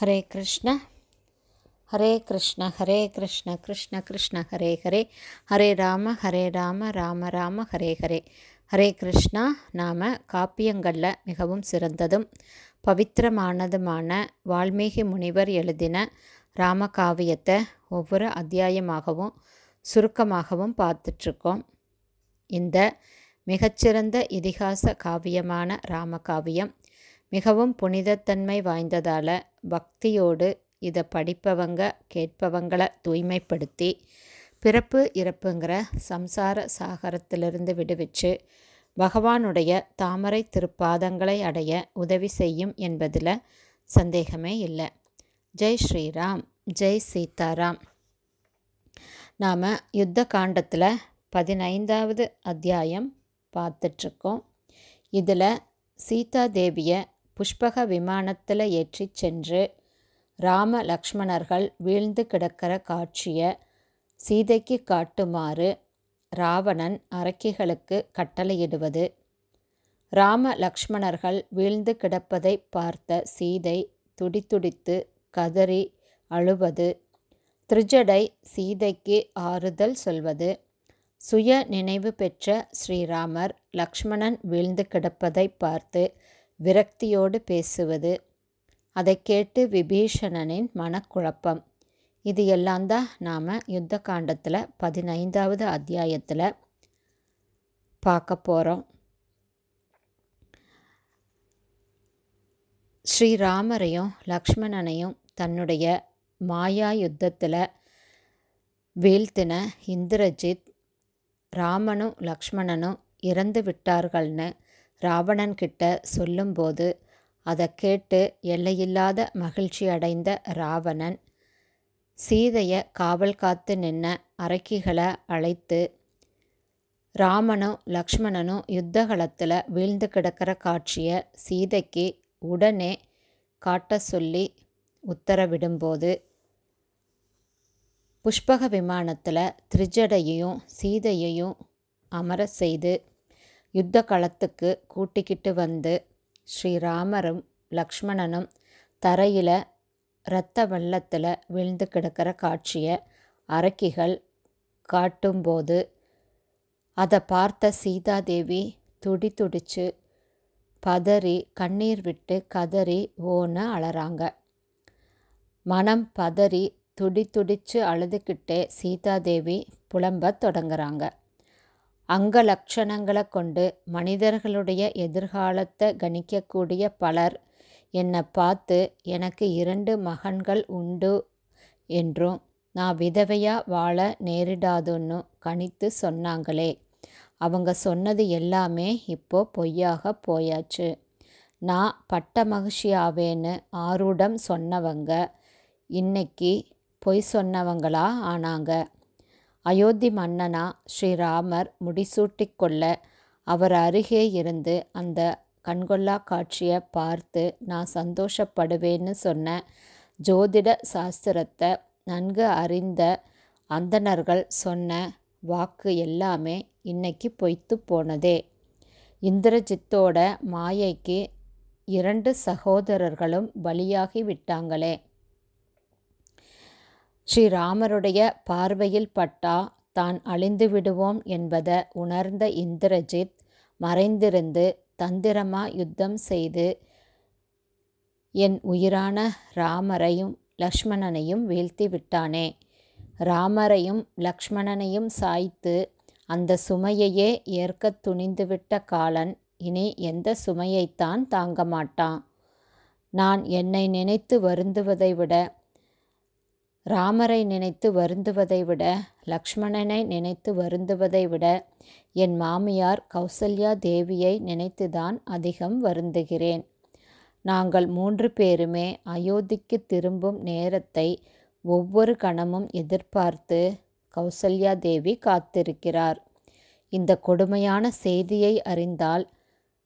ஹரே கிருஷ்ண. ஹரே கிருஷ்ண ஹரே கிருஷ்ண கிருஷ்ண கிருஷ்ண ஹரே ஹரே. ஹரே ராம ஹரே ராம ராம ராம ஹரே ஹரே. ஹரே கிருஷ்ணா நாம் காப்பியங்களில் மிகவும் சிறந்ததும் பவித்திரமானதுமான வால்மீகி முனிவர் எழுதின ராமகாவியத்தை ஒவ்வொரு அத்தியாயமாகவும் சுருக்கமாகவும் பார்த்துட்ருக்கோம். இந்த மிகச்சிறந்த இதிகாச காவியமான ராமகாவியம் மிகவும் புனிதத்தன்மை வாய்ந்ததால் பக்தியோடு இதை படிப்பவங்க கேட்பவங்களை தூய்மைப்படுத்தி பிறப்பு இறப்புங்கிற சம்சார சாகரத்திலிருந்து விடுவிச்சு பகவானுடைய தாமரை திருப்பாதங்களை அடைய உதவி செய்யும் என்பதில் சந்தேகமே இல்லை. ஜெய் ஸ்ரீராம் ஜெய் சீதாராம். நாம் யுத்த காண்டத்தில் பதினைந்தாவது அத்தியாயம் பார்த்துட்ருக்கோம் இதில் சீதா தேவியை புஷ்பக விமானத்தில் ஏற்றி சென்று ராம லக்ஷ்மணர்கள் வீழ்ந்து கிடக்கிற காட்சியை சீதைக்கு காட்டுமாறு ராவணன் அரக்கிகளுக்கு கட்டளையிடுவது. ராம லக்ஷ்மணர்கள் வீழ்ந்து கிடப்பதை பார்த்த சீதை துடித்துடித்து கதறி அழுவது. திருஜடை சீதைக்கு ஆறுதல் சொல்வது. சுய நினைவு பெற்ற ஸ்ரீராமர் லக்ஷ்மணன் வீழ்ந்து கிடப்பதை பார்த்து விரக்தியோடு பேசுவது. அதை கேட்டு விபீஷணனின் மனக்குழப்பம். இது எல்லாம் தான் நாம் யுத்த காண்டத்தில் பதினைந்தாவது அத்தியாயத்தில் பார்க்க போகிறோம் ஸ்ரீராமரையும் லக்ஷ்மணனையும் தன்னுடைய மாயா யுத்தத்தில் வீழ்த்தின இந்திரஜித் ராமனும் லக்ஷ்மணனும் இறந்து விட்டார்கள்னு ராவணன்கிட்ட சொல்லும்போது அதை கேட்டு எல்லையில்லாத மகிழ்ச்சி அடைந்த ராவணன் சீதையை காவல் காத்து நின்ன அரக்கிகளை அழைத்து ராமனும் லக்ஷ்மணனும் யுத்தகலத்தில் வீழ்ந்து கிடக்கிற காட்சியை சீதைக்கு உடனே காட்ட சொல்லி உத்தரவிடும்போது புஷ்பக விமானத்தில் திரிஜடையையும் சீதையையும் அமர செய்து யுத்த களத்துக்கு கூட்டிக்கிட்டு வந்து ஸ்ரீராமரும் லக்ஷ்மணனும் தரையில் இரத்த வெள்ளத்தில் விழுந்து கிடக்கிற காட்சியை அரக்கிகள் காட்டும்போது அதை பார்த்த சீதாதேவி துடி துடிச்சு பதறி கண்ணீர் விட்டு கதறி ஓன்னு அலறாங்க. மனம் பதறி துடி துடிச்சு அழுதுகிட்டே சீதாதேவி புலம்ப தொடங்குறாங்க. அங்க லட்சணங்களை கொண்டு மனிதர்களுடைய எதிர்காலத்தை கணிக்கக்கூடிய பலர் என்னை பார்த்து எனக்கு இரண்டு மகன்கள் உண்டு என்றும் நான் விதவையாக வாழ நேரிடாதுன்னு கணித்து சொன்னாங்களே. அவங்க சொன்னது எல்லாமே இப்போ பொய்யாக போயாச்சு. நான் பட்ட மகிழ்ச்சியாவேன்னு ஆரூடம் சொன்னவங்க இன்னைக்கு பொய் சொன்னவங்களா ஆனாங்க. அயோத்தி மன்னனா ஸ்ரீராமர் முடிசூட்டிக் கொள்ள அவர் அருகே இருந்து அந்த கண்கொள்ளா காட்சியை பார்த்து நான் சந்தோஷப்படுவேன்னு சொன்ன ஜோதிட சாஸ்திரத்தை நன்கு அறிந்த அந்தணர்கள் சொன்ன வாக்கு எல்லாமே இன்னைக்கு பொய்த்து போனதே. இந்திரஜித்தோட மாயைக்கு இரண்டு சகோதரர்களும் பலியாகி விட்டாங்களே. ஸ்ரீராமருடைய பார்வையில் பட்டா தான் அழிந்து விடுவோம் என்பதை உணர்ந்த இந்திரஜித் மறைந்திருந்து தந்திரமா யுத்தம் செய்து என் உயிரான ராமரையும் லக்ஷ்மணனையும் வீழ்த்தி விட்டானே. ராமரையும் லக்ஷ்மணனையும் சாய்த்து அந்த சுமையையே ஏற்க துணிந்துவிட்ட காலன் இனி எந்த சுமையைத்தான் தாங்க மாட்டான். நான் என்னை நினைத்து வருந்துவதை விட ராமரை நினைத்து வருந்துவதை விட லக்ஷ்மணனை நினைத்து வருந்துவதை விட என் மாமியார் கௌசல்யா தேவியை நினைத்துதான் அதிகம் வருந்துகிறேன். நாங்கள் மூன்று பேருமே அயோத்திக்கு திரும்பும் நேரத்தை ஒவ்வொரு கணமும் எதிர்பார்த்து கௌசல்யா தேவி காத்திருக்கிறார். இந்த கொடுமையான செய்தியை அறிந்தால்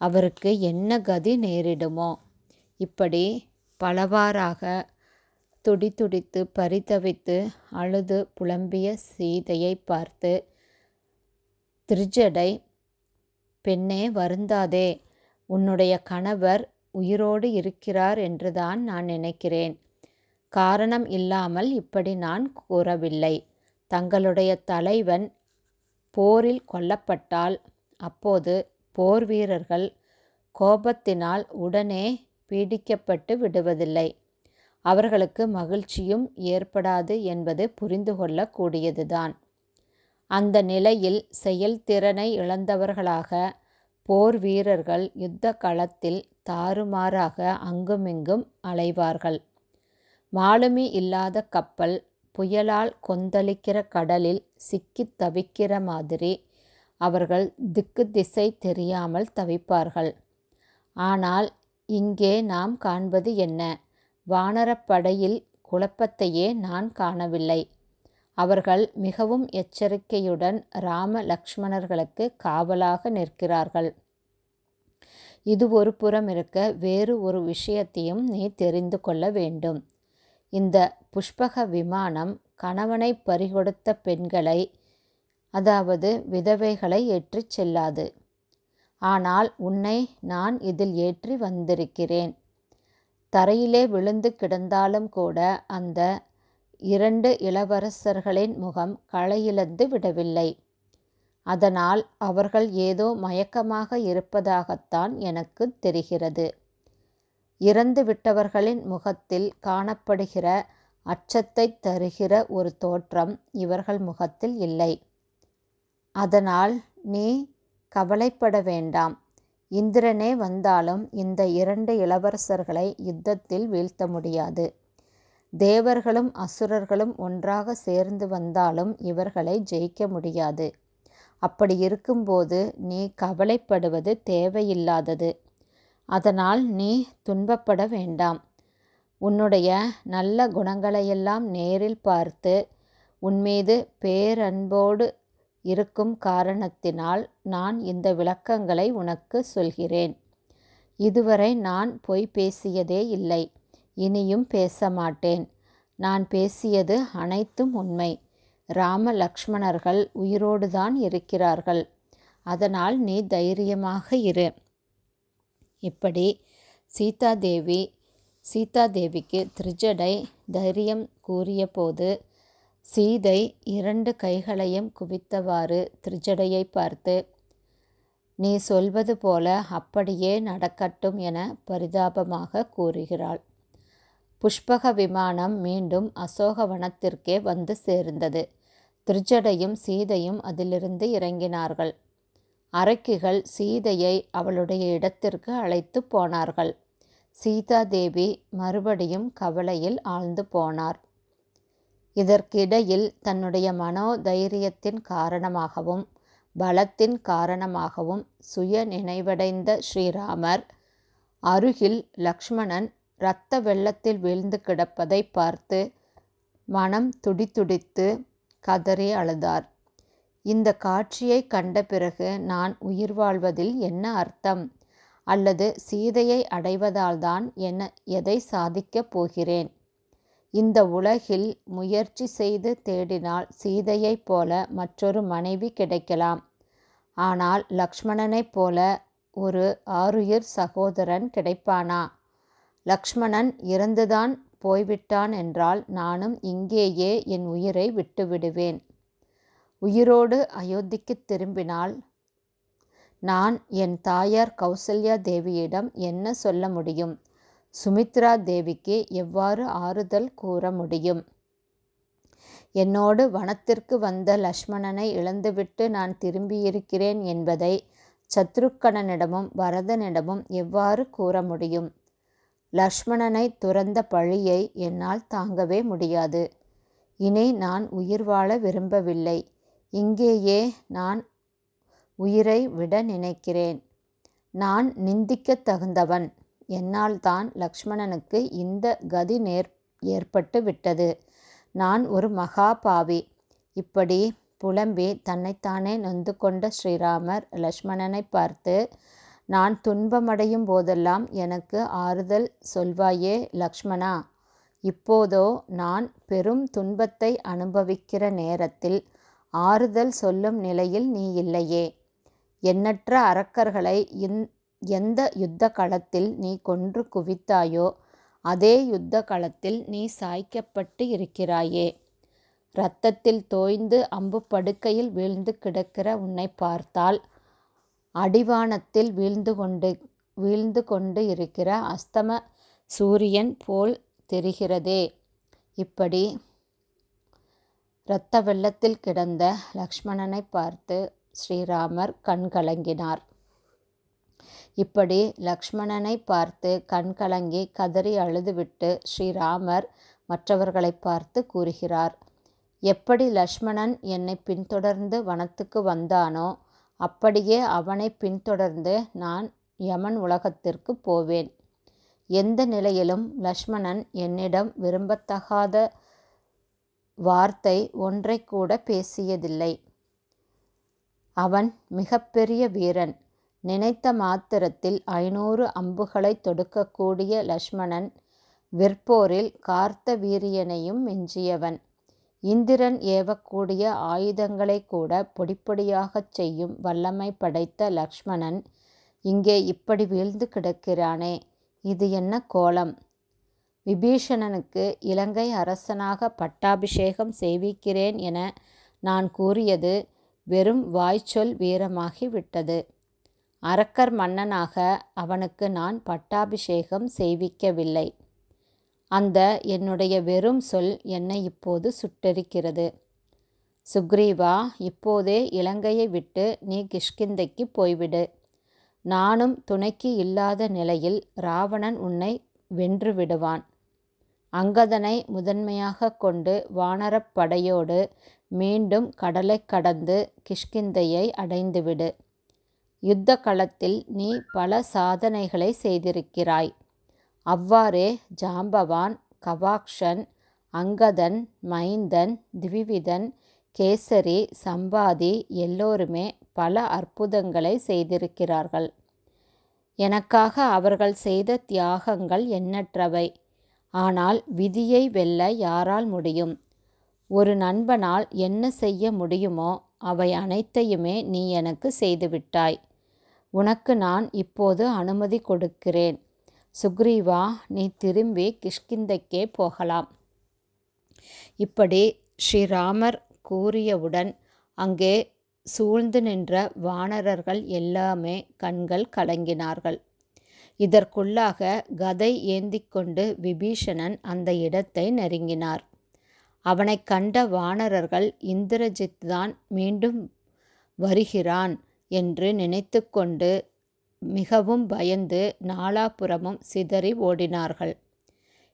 அவருக்கு என்ன கதி நேரிடுமோ? இப்படி பலவாறாக துடித்துடித்து பரிதவித்து அழுது புலம்பிய சீதையை பார்த்து திருஜடை பெண்ணே வருந்தாதே. உன்னுடைய கணவர் உயிரோடு இருக்கிறார் என்றுதான் நான் நினைக்கிறேன். காரணம் இல்லாமல் இப்படி நான் கூறவில்லை. தங்களுடைய தலைவன் போரில் கொல்லப்பட்டால் அப்போது போர் வீரர்கள் கோபத்தினால் உடனே பீடிக்கப்பட்டு விடுவதில்லை. அவர்களுக்கு மகிழ்ச்சியும் ஏற்படாது என்பது புரிந்து கொள்ளக்கூடியதுதான் அந்த நிலையில் செயல்திறனை இழந்தவர்களாக போர் வீரர்கள் யுத்த களத்தில் தாறுமாறாக அங்குமிங்கும் அலைவார்கள். மாலுமி இல்லாத கப்பல் புயலால் கொந்தளிக்கிற கடலில் சிக்கித் தவிக்கிற மாதிரி அவர்கள் திக்கு திசை தெரியாமல் தவிப்பார்கள். ஆனால் இங்கே நாம் காண்பது என்ன? வானரப்படையில் குழப்பத்தையே நான் காணவில்லை. அவர்கள் மிகவும் எச்சரிக்கையுடன் ராம லக்ஷ்மணர்களுக்கு காவலாக நிற்கிறார்கள். இது ஒரு புறம் இருக்க வேறு ஒரு விஷயத்தையும் நீ தெரிந்து கொள்ள வேண்டும். இந்த புஷ்பக விமானம் கணவனை பறிகொடுத்த பெண்களை அதாவது விதவைகளை ஏற்றிச் செல்லாது. ஆனால் உன்னை நான் இதில் ஏற்றி வந்திருக்கிறேன். தரையிலே விழுந்து கிடந்தாலும் கூட அந்த இரண்டு இளவரசர்களின் முகம் களையிழந்து விடவில்லை. அதனால் அவர்கள் ஏதோ மயக்கமாக இருப்பதாகத்தான் எனக்கு தெரிகிறது. இறந்து விட்டவர்களின் முகத்தில் காணப்படுகிற அச்சத்தை தருகிற ஒரு தோற்றம் இவர்கள் முகத்தில் இல்லை. அதனால் நீ கவலைப்பட வேண்டாம். இந்திரனே வந்தாலும் இந்த இரண்டு இளவரசர்களை யுத்தத்தில் வீழ்த்த முடியாது. தேவர்களும் அசுரர்களும் ஒன்றாக சேர்ந்து வந்தாலும் இவர்களை ஜெயிக்க முடியாது. அப்படி இருக்கும்போது நீ கவலைப்படுவது தேவையில்லாதது. அதனால் நீ துன்பப்பட வேண்டாம். உன்னுடைய நல்ல குணங்களையெல்லாம் நேரில் பார்த்து உன்மீது பேரன்போடு இருக்கும் காரணத்தினால் நான் இந்த விளக்கங்களை உனக்கு சொல்கிறேன். இதுவரை நான் பொய் பேசியதே இல்லை. இனியும் பேச மாட்டேன் நான் பேசியது அனைத்தும் உண்மை. ராம லக்ஷ்மணர்கள் உயிரோடுதான் இருக்கிறார்கள். அதனால் நீ தைரியமாக இரு. இப்படி சீதாதேவி சீதாதேவிக்கு திருஜடை தைரியம் கூறியபோது சீதை இரண்டு கைகளையும் குவித்தவாறு திருஜடையை பார்த்து நீ சொல்வது போல அப்படியே நடக்கட்டும் என பரிதாபமாக கூறுகிறாள். புஷ்பக விமானம் மீண்டும் அசோகவனத்திற்கே வந்து சேர்ந்தது. திருஜடையும் சீதையும் அதிலிருந்து இறங்கினார்கள். அரக்கிகள் சீதையை அவளுடைய இடத்திற்கு அழைத்து போனார்கள். சீதாதேவி மறுபடியும் கவலையில் ஆழ்ந்து போனார். இதற்கிடையில் தன்னுடைய மனோதைரியத்தின் காரணமாகவும் பலத்தின் காரணமாகவும் சுய நினைவடைந்த ஸ்ரீராமர் அருகில் லக்ஷ்மணன் இரத்த வெள்ளத்தில் வீழ்ந்து கிடப்பதை பார்த்து மனம் துடித்துடித்து கதறி அழுதார். இந்த காட்சியை கண்ட பிறகு நான் உயிர் வாழ்வதில் என்ன அர்த்தம்? அல்லது சீதையை அடைவதால்தான் என்ன எதை சாதிக்கப் போகிறேன்? இந்த உலகில் முயற்சி செய்து தேடினால் சீதையைப் போல மற்றொரு மனைவி கிடைக்கலாம். ஆனால் லக்ஷ்மணனைப் போல ஒரு ஆருயிர் சகோதரன் கிடைப்பானா? லக்ஷ்மணன் இறந்துதான் போய்விட்டான் என்றால் நானும் இங்கேயே என் உயிரை விட்டுவிடுவேன். உயிரோடு அயோத்திக்கு திரும்பினால் நான் என் தாயார் கௌசல்யா தேவியிடம் என்ன சொல்ல முடியும்? சுமித்ரா தேவிக்கு எவ்வாறு ஆறுதல் கூற முடியும்? என்னோடு வனத்திற்கு வந்த லக்ஷ்மணனை இழந்துவிட்டு நான் திரும்பியிருக்கிறேன் என்பதை சத்ருக்கணனிடமும் பரதனிடமும் எவ்வாறு கூற முடியும்? லக்ஷ்மணனை துறந்த பழியை என்னால் தாங்கவே முடியாது. இனி நான் உயிர் வாழ விரும்பவில்லை. இங்கேயே நான் உயிரை விட நினைக்கிறேன். நான் நிந்திக்க தகுந்தவன். என்னால் தான் லக்ஷ்மணனுக்கு இந்த கதி நேர் ஏற்பட்டு விட்டது. நான் ஒரு மகா பாவி இப்படி புலம்பி தன்னைத்தானே நொந்து கொண்ட ஸ்ரீராமர் லக்ஷ்மணனை பார்த்து நான் துன்பமடையும் போதெல்லாம் எனக்கு ஆறுதல் சொல்வாயே லக்ஷ்மணா. இப்போதோ நான் பெரும் துன்பத்தை அனுபவிக்கிற நேரத்தில் ஆறுதல் சொல்லும் நிலையில் நீ இல்லையே. எண்ணற்ற அரக்கர்களை இந் எந்த யுத்த களத்தில் நீ கொன்று குவித்தாயோ அதே யுத்த களத்தில் நீ சாய்க்கப்பட்டு இருக்கிறாயே. இரத்தத்தில் தோய்ந்து அம்பு படுக்கையில் வீழ்ந்து கிடக்கிற உன்னை பார்த்தால் அடிவானத்தில் வீழ்ந்து கொண்டு வீழ்ந்து கொண்டு இருக்கிற அஸ்தம சூரியன் போல் தெரிகிறதே. இப்படி இரத்த வெள்ளத்தில் கிடந்த லக்ஷ்மணனை பார்த்து ஸ்ரீராமர் கண்கலங்கினார். இப்படி லக்ஷ்மணனை பார்த்து கண்கலங்கி கதறி அழுதுவிட்டு ஸ்ரீராமர் மற்றவர்களை பார்த்து கூறுகிறார் எப்படி லக்ஷ்மணன் என்னை பின்தொடர்ந்து வனத்துக்கு வந்தானோ அப்படியே அவனை பின்தொடர்ந்து நான் யமன் உலகத்திற்கு போவேன். எந்த நிலையிலும் லக்ஷ்மணன் என்னிடம் விரும்பத்தகாத வார்த்தை ஒன்றை கூட பேசியதில்லை. அவன் மிகப்பெரிய வீரன். நினைத்த மாத்திரத்தில் ஐநூறு அம்புகளை தொடுக்கக்கூடிய லக்ஷ்மணன் விற்போரில் கார்த்த வீரியனையும் மிஞ்சியவன். இந்திரன் ஏவக்கூடிய ஆயுதங்களை கூட பொடிப்பொடியாகச் செய்யும் வல்லமை படைத்த லக்ஷ்மணன் இங்கே இப்படி வீழ்ந்து கிடக்கிறானே இது என்ன கோலம்? விபீஷணனுக்கு இலங்கை அரசனாக பட்டாபிஷேகம் செய்விக்கிறேன் என நான் கூறியது வெறும் வாய்ச்சொல் வீரமாகி விட்டது அரக்கர் மன்னனாக அவனுக்கு நான் பட்டாபிஷேகம் செய்விக்கவில்லை. அந்த என்னுடைய வெறும் சொல் என்னை இப்போது சுட்டெரிக்கிறது. சுக்ரீவா இப்போதே இலங்கையை விட்டு நீ கிஷ்கிந்தைக்கு போய்விடு. நானும் துணைக்கு இல்லாத நிலையில் ராவணன் உன்னை வென்று விடுவான் அங்கதனை முதன்மையாக கொண்டு வானரப்படையோடு மீண்டும் கடலை கடந்து கிஷ்கிந்தையை அடைந்துவிடு. யுத்த களத்தில் நீ பல சாதனைகளை செய்திருக்கிறாய். அவ்வாறே ஜாம்பவான் கவாக்ஷன் அங்கதன் மைந்தன் திவிவிதன் கேசரி சம்பாதி எல்லோருமே பல அற்புதங்களை செய்திருக்கிறார்கள். எனக்காக அவர்கள் செய்த தியாகங்கள் எண்ணற்றவை. ஆனால் விதியை வெல்ல யாரால் முடியும்? ஒரு நண்பனால் என்ன செய்ய முடியுமோ அவை அனைத்தையுமே நீ எனக்கு செய்துவிட்டாய். உனக்கு நான் இப்போது அனுமதி கொடுக்கிறேன். சுக்ரீவா நீ திரும்பி கிஷ்கிந்தைக்கே போகலாம். இப்படி ஸ்ரீராமர் கூறியவுடன் அங்கே சூழ்ந்து நின்ற வானரர்கள் எல்லாமே கண்கள் கலங்கினார்கள். இதற்குள்ளாக கதை ஏந்திக்கொண்டு விபீஷணன் அந்த இடத்தை நெருங்கினார். அவனை கண்ட வானரர்கள் இந்திரஜித் தான் மீண்டும் வருகிறான். என்று நினைத்து கொண்டு மிகவும் பயந்து நாலாபுறமும் சிதறி ஓடினார்கள்.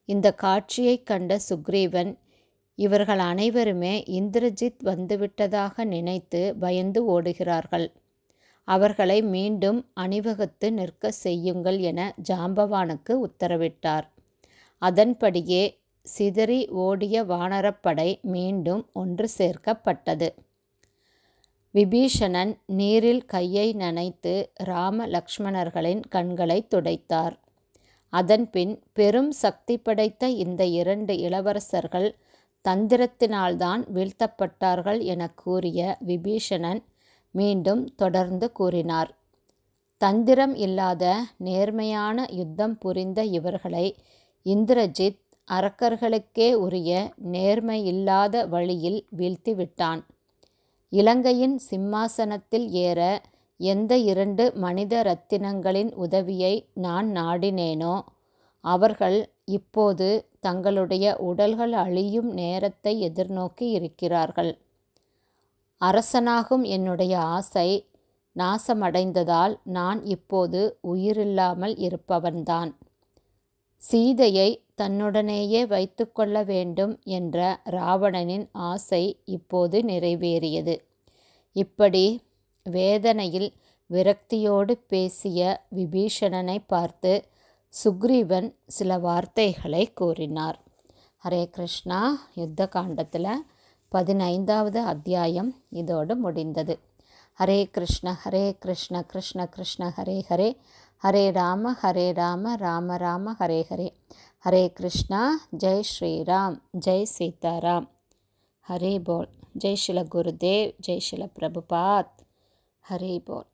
இந்த காட்சியைக் கண்ட சுக்ரீவன் இவர்கள் அனைவருமே இந்திரஜித் வந்துவிட்டதாக நினைத்து பயந்து ஓடுகிறார்கள். அவர்களை மீண்டும் அணிவகுத்து நிற்க செய்யுங்கள் என ஜாம்பவானுக்கு உத்தரவிட்டார். அதன்படியே சிதறி ஓடிய வானரப்படை மீண்டும் ஒன்று சேர்க்கப்பட்டது. விபீஷணன் நீரில் கையை நனைத்து ராம லக்ஷ்மணர்களின் கண்களை துடைத்தார். அதன்பின் பெரும் சக்தி படைத்த இந்த இரண்டு இளவரசர்கள் தந்திரத்தினால்தான் வீழ்த்தப்பட்டார்கள் என கூறிய விபீஷணன் மீண்டும் தொடர்ந்து கூறினார். தந்திரம் இல்லாத நேர்மையான யுத்தம் புரிந்த இவர்களை இந்திரஜித் அரக்கர்களுக்கே உரிய நேர்மையில்லாத வழியில் வீழ்த்திவிட்டான். இலங்கையின் சிம்மாசனத்தில் ஏற எந்த இரண்டு மனித ரத்தினங்களின் உதவியை நான் நாடினேனோ அவர்கள் இப்போது தங்களுடைய உடல்கள் அழியும் நேரத்தை எதிர்நோக்கி இருக்கிறார்கள். அரசனாகும் என்னுடைய ஆசை நாசமடைந்ததால் நான் இப்போது உயிரில்லாமல் இருப்பவன்தான். சீதையை தன்னுடனேயே வைத்துக்கொள்ள வேண்டும் என்ற ராவணனின் ஆசை இப்போது நிறைவேறியது. இப்படி வேதனையில் விரக்தியோடு பேசிய விபீஷணனை பார்த்து சுக்ரீவன் சில வார்த்தைகளை கூறினார். ஹரே கிருஷ்ணா யுத்த காண்டத்தில் பதினைந்தாவது அத்தியாயம் இதோடு முடிந்தது. ஹரே கிருஷ்ண ஹரே கிருஷ்ண கிருஷ்ண கிருஷ்ண ஹரே ஹரே ஹரே ராம ஹரே ராம ராம ராம ஹரே ஹரே. ஹரே கிருஷ்ணா ஜெய் ஸ்ரீராம் ஜெய் சீதாராம். ஹரே போல். ஜெய் ஸ்ரீல குருதேவ் ஜெய் ஸ்ரீல பிரபுபாத். ஹரே போல்.